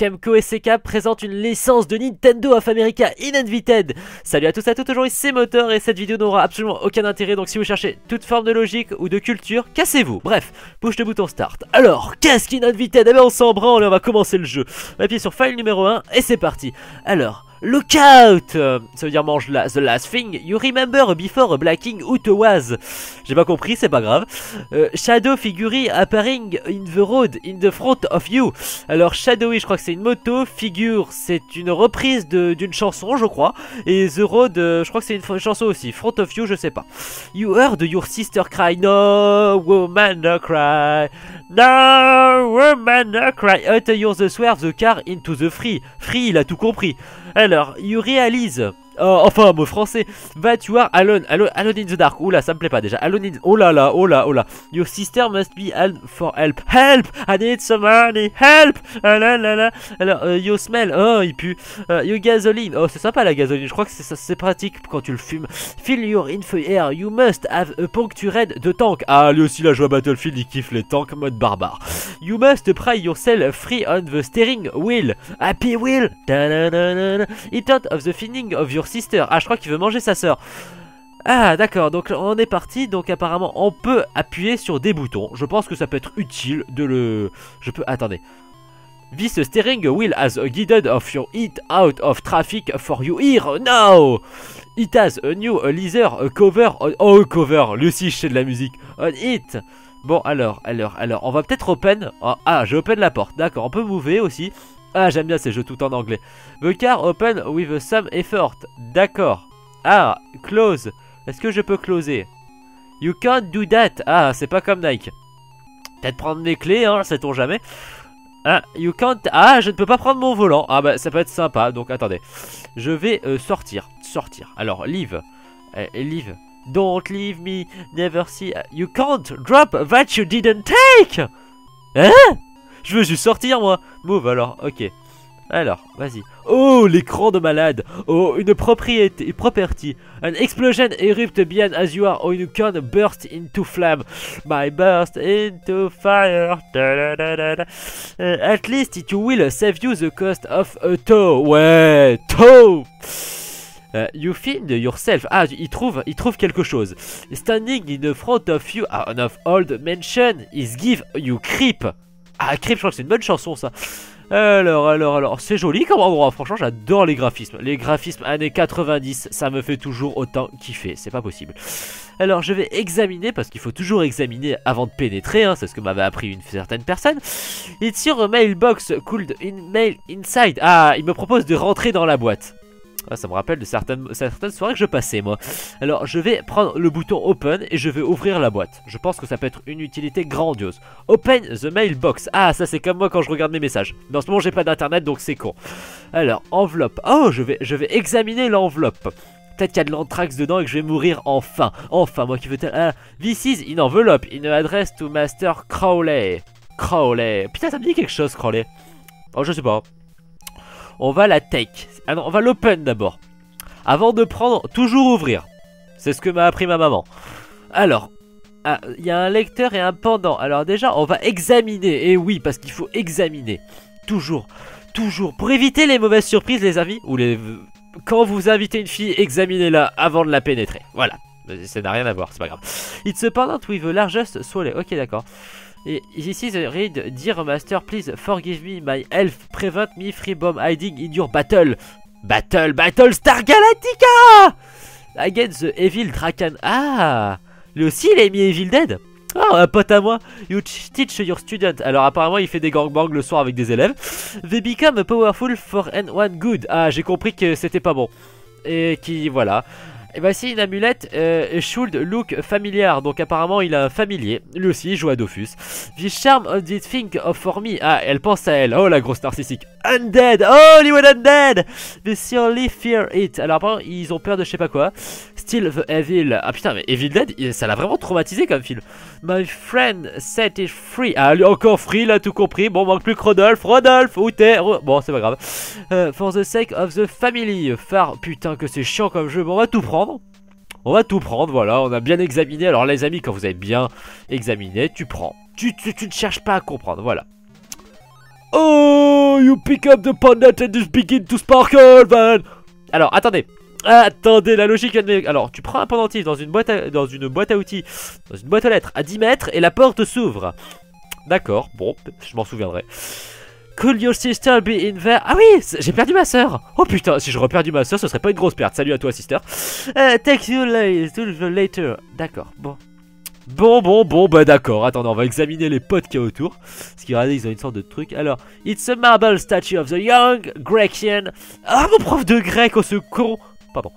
Kemco SK présente une licence de Nintendo of America Invited. Salut à tous et à toutes, aujourd'hui c'est Motor et cette vidéo n'aura absolument aucun intérêt donc si vous cherchez toute forme de logique ou de culture, cassez-vous. Bref, push le bouton start. Alors, qu'est-ce Eh bien on s'en branle on va commencer le jeu. On va appuyer sur file numéro 1 et c'est parti. Alors, Lookout euh, Ça veut dire mange la, the last thing you remember before blacking out was. J'ai pas compris, c'est pas grave. Euh, shadow figure appearing in the road in the front of you. Alors Shadowy, je crois que c'est une moto. Figure, c'est une reprise d'une chanson, je crois. Et the road, euh, je crois que c'est une, chanson aussi. Front of you, je sais pas. You heard your sister cry, no woman no cry, no woman cry. you're the swerve the car into the free. Free, il a tout compris. Alors, you réalise Oh, enfin, mot français. But you are alone, alone, alone in the dark. Oula, ça me plaît pas déjà. Alone in. Oh là là, oh là, oh là. Your sister must be help for help. Help! I need some money. Help! Ah là là là. Alors, uh, you smell. Oh, il pue. Uh, you gasoline. Oh, c'est sympa la gasoline. Je crois que c'est pratique quand tu le fumes. Fill your info air. You must have a punctured de tank. Ah, lui aussi, la joie Battlefield, il kiffe les tanks mode barbare. You must pry yourself free on the steering wheel. Happy wheel. It of the feeling of your sister. Ah, je crois qu'il veut manger sa sœur. Ah, d'accord, donc on est parti. Donc apparemment, on peut appuyer sur des boutons. Je pense que ça peut être utile de le... Je peux... Attendez. This steering wheel has guided of your it out of traffic for you here now. It has a new laser cover Oh, cover, lui aussi je sais de la musique. On it. Bon, alors, alors, alors, on va peut-être open. Oh, ah, je open la porte, d'accord, on peut mouver aussi. Ah, j'aime bien ces jeux tout en anglais. The car open with some effort. D'accord. Ah, close. Est-ce que je peux closer? You can't do that. Ah, c'est pas comme Nike. Peut-être prendre mes clés, hein, sait-on jamais. Ah, you can't... Ah, je ne peux pas prendre mon volant. Ah bah, ça peut être sympa. Donc, attendez. Je vais euh, sortir. Sortir. Alors, leave. Euh, leave. Don't leave me. Never see... You can't drop that you didn't take Hein? Je veux juste sortir moi Move alors, ok. Alors, vas-y. Oh, l'écran de malade. Oh, une propriété, property. An explosion erupt beyond as you are, or you can burst into flame. My burst into fire. Uh, at least it will save you the cost of a tow. Ouais, tow. Uh, you find yourself. Ah, il trouve, il trouve quelque chose. Standing in the front of you, an of old mansion is give you creep. Ah, que c'est une bonne chanson ça. Alors, alors, alors, c'est joli comme endroit, franchement j'adore les graphismes. Les graphismes années 90, ça me fait toujours autant kiffer, c'est pas possible. Alors je vais examiner, parce qu'il faut toujours examiner avant de pénétrer, hein, c'est ce que m'avait appris une certaine personne. It's your mailbox cooled in mail inside. Ah, il me propose de rentrer dans la boîte. Ah, ça me rappelle de certaines, certaines soirées que je passais moi. Alors je vais prendre le bouton open et je vais ouvrir la boîte. Je pense que ça peut être une utilité grandiose. Open the mailbox. Ah ça c'est comme moi quand je regarde mes messages. Mais en ce moment j'ai pas d'internet donc c'est con. Alors enveloppe. Oh je vais, je vais examiner l'enveloppe. Peut-être qu'il y a de l'anthrax dedans et que je vais mourir enfin. Enfin moi qui veux... Ah, this is in envelope. Une adresse to Master Crowley. Crowley. Putain ça me dit quelque chose Crowley. Oh je sais pas. On va la take. Ah non, on va l'open d'abord. Avant de prendre, toujours ouvrir. C'est ce que m'a appris ma maman. Alors, ah, il y a un lecteur et un pendant. Alors déjà, on va examiner. Et oui, parce qu'il faut examiner. Toujours, toujours. Pour éviter les mauvaises surprises, les amis, ou les... Quand vous invitez une fille, examinez-la avant de la pénétrer. Voilà. Ça n'a rien à voir, c'est pas grave. It's a pendant with the largest swallow. Ok, d'accord. Et ici, the read, dear master, please forgive me, my elf, prevent me free bomb hiding in your battle. Battle, battle, Star Galactica Against the evil Draken. Ah Lui aussi, il a mis Evil Dead? Oh, un pote à moi. You teach your student. Alors, apparemment, il fait des gangbangs le soir avec des élèves. They become powerful for one good. Ah, j'ai compris que c'était pas bon. Et qui, voilà. Et voici une amulette euh, Should look familiar. Donc apparemment il a un familier. Lui aussi il joue à Dofus. The charm this thing of for me. Ah, elle pense à elle. Oh la grosse narcissique. Undead. Oh, Hollywood Undead. They surely fear it. Alors apparemment ils ont peur de je sais pas quoi. Still the Evil. Ah putain, mais Evil Dead, ça l'a vraiment traumatisé comme film. My friend set it free. Ah, lui encore free, là, tout compris. Bon, manque plus que Rodolphe. Rodolphe, où t'es? Bon, c'est pas grave. Euh, for the sake of the family. Phare, putain, que c'est chiant comme jeu. Bon, on va tout prendre. On va tout prendre, voilà, on a bien examiné. Alors les amis, quand vous avez bien examiné, tu prends. Tu, tu, ne cherches pas à comprendre, voilà. Oh, you pick up the pendet and just begin to sparkle, man. Alors, attendez. Attendez, la logique. Alors, tu prends un pendentif dans une boîte à, dans une boîte à outils, dans une boîte aux lettres à 10 mètres et la porte s'ouvre. D'accord, bon, je m'en souviendrai. Could your sister be in there? Ah oui, j'ai perdu ma soeur Oh putain, si j'aurais perdu ma soeur, ce serait pas une grosse perte. Salut à toi, sister. Uh, take you later. D'accord, bon. Bon, bon, bon, bah d'accord. Attendez, on va examiner les potes qu'il y a autour. Parce qu'ils ils ont une sorte de truc. Alors, it's a marble statue of the young Grecian. Ah, mon prof de grec, oh ce con Pardon.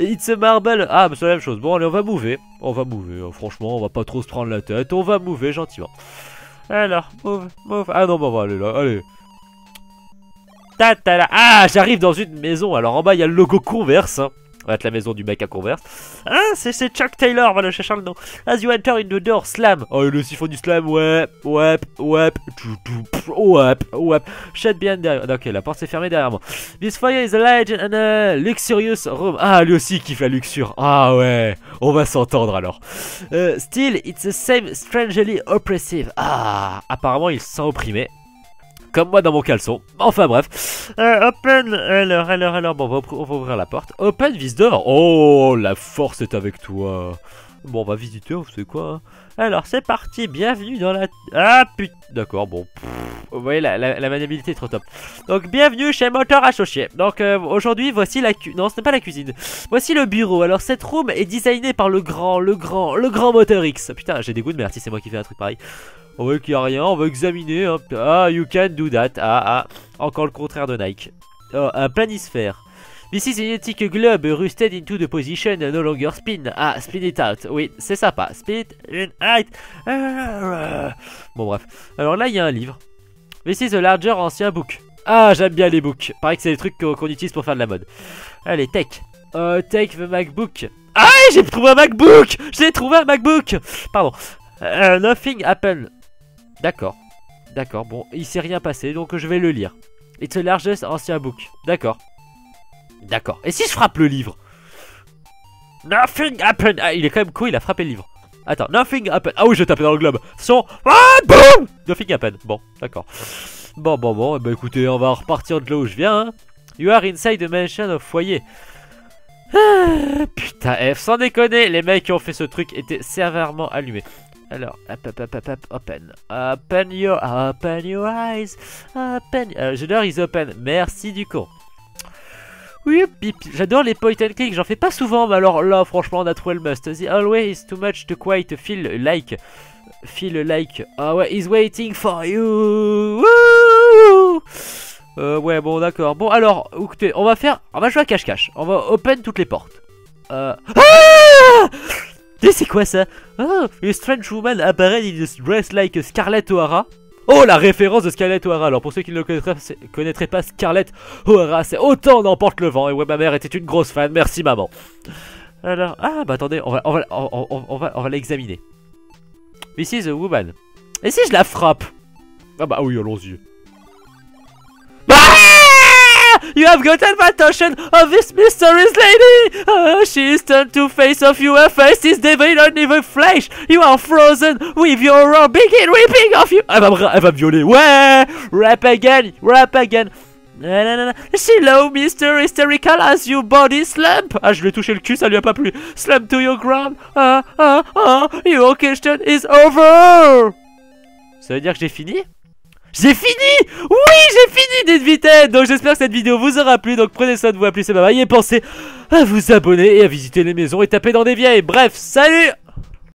It's a marble. Ah, c'est la même chose. Bon, allez, on va mouver. On va mouver. Franchement, on va pas trop se prendre la tête. On va mouver gentiment. Alors, move, move. Ah non, bah, va aller là. Allez. Ah, j'arrive dans une maison. Alors, en bas, il y a le logo Converse. Hein. va être la maison du mec à Converse. Ah, c'est Chuck Taylor, le chercher le nom. As you enter in the door, slam. Oh, le siphon du slam, ouais, ouais, ouais, ouais, ouais. Shut bien derrière. Ok, la porte s'est fermée derrière moi. This fire is a legend and a luxurious room. Ah, lui aussi kiffe la luxure. Ah ouais, on va s'entendre alors. Uh, still, it's the same strangely oppressive. Ah, apparemment il se sent opprimé. Comme moi dans mon caleçon. Enfin bref. Euh, open. Alors, alors, alors. Bon, on va, ouvrir la porte. Open visitor. Oh, la force est avec toi. Bon, on va visiter, vous savez quoi. Hein. Alors, c'est parti. Bienvenue dans la. Ah, putain. D'accord, bon. vous voyez, la, maniabilité est trop top. Donc, bienvenue chez Moteur Associé. Donc, euh, aujourd'hui, voici la cuisine. Non, ce n'est pas la cuisine. Voici le bureau. Alors, cette room est designée par le grand, le grand, le grand Moteur X. Putain, j'ai des goûts de merde si c'est moi qui fais un truc pareil. On voit qu'il n'y a rien, on va examiner. Hein. Ah, you can do that. Ah, ah, encore le contraire de Nike. Oh, un planisphère. This is a genetic globe rusted into the position no longer spin. Ah, spin it out. Oui, c'est sympa. Spin it out. Bon, bref. Alors là, il y a un livre. This is a larger ancien book. Ah, j'aime bien les books. Pareil que c'est des trucs qu'on utilise pour faire de la mode. Allez, tech. Uh, take the MacBook. Ah, j'ai trouvé un MacBook J'ai trouvé un MacBook Pardon. Uh, nothing happened. D'accord. D'accord, bon, il s'est rien passé, donc je vais le lire. It's a largest ancien book. D'accord. D'accord. Et si je frappe le livre? Nothing happened Ah, il est quand même cool, il a frappé le livre. Attends, nothing happened. Ah oui, je tapé dans le globe. Son. Ah, boum Nothing happened. Bon, d'accord. Bon, bon, bon. Eh ben, écoutez, on va repartir de là où je viens. Hein. You are inside the mansion of foyer. Ah, putain, F, sans déconner, les mecs qui ont fait ce truc étaient sévèrement allumés. Alors, hop, hop, hop, hop, open. Open your, open your eyes. Open. Euh, je is open. Merci du con. Oui, j'adore les point and click. J'en fais pas souvent, mais alors là, franchement, on a trouvé le must. The always too much to quite feel like. Feel like. Ah ouais, he's waiting for you. Euh, ouais, bon, d'accord. Bon, alors, écoutez, on va faire. On va jouer à cache-cache. On va open toutes les portes. Euh. Ah c'est quoi ça? Oh, a strange woman apparaît in a dress like Scarlett O'Hara. Oh, la référence de Scarlett O'Hara. Alors, pour ceux qui ne connaîtraient, pas Scarlett O'Hara, c'est autant d'emporte le vent. Et ouais, ma mère était une grosse fan. Merci, maman. Alors, ah, bah attendez, on va, on va, on, va, on va l'examiner. This is a woman. Et si je la frappe? Ah bah oui, allons-y. You have gotten my attention of this mysterious lady! Uh, she is turned to face of you, her face is devoid even flesh! You are frozen with your raw begin weeping of you! Elle va, elle va violer, ouais! Rap again, rap again! She low, Mr. Hysterical as you body slump. Ah, je lui ai touché le cul, ça lui a pas plu. Slump to your ground. Ah, ah, ah. Your question is over. Ça veut dire que j'ai fini? J'ai fini Oui, j'ai fini Dead Donc j'espère que cette vidéo vous aura plu. Donc prenez soin de vous, à plus et bye. Et pensez à vous abonner et à visiter les maisons et taper dans des vieilles. Bref, salut